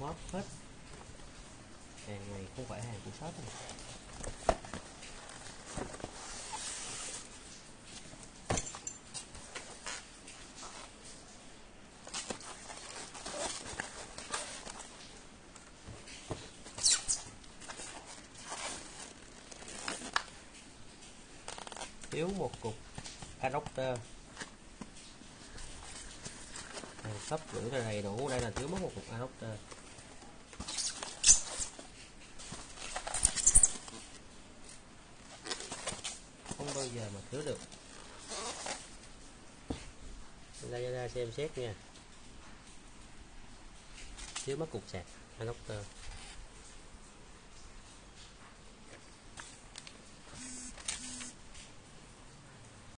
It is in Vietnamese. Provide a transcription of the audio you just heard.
móp hết. Hàng này không phải hàng của shop này. Thiếu một cục adapter. Sắp gửi ra đầy đủ. Đây là thiếu mất một cục adapter. Không bao giờ mà thiếu được. Đây ra xem xét nha. Thiếu mất cục sạc adapter